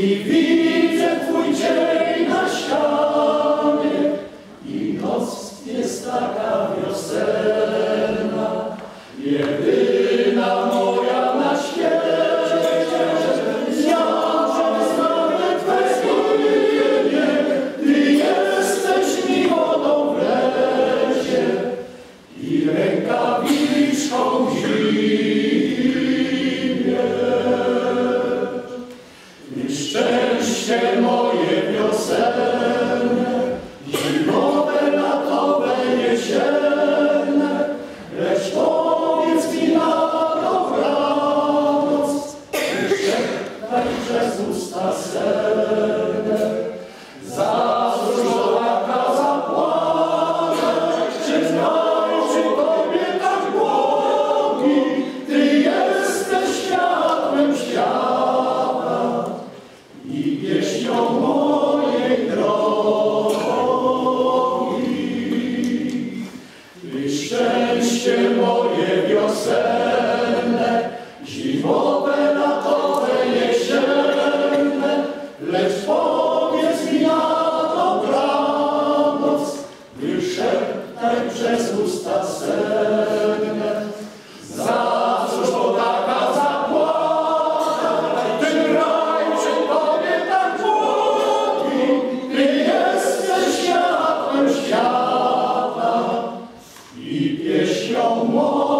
Divino. no more.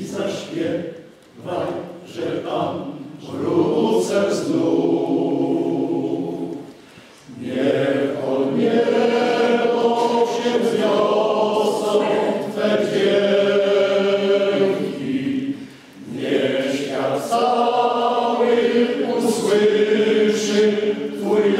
i zaśpiewaj, że Pan wrócę znów. Niech się wzniosą Twe niech świat cały usłyszy Twój.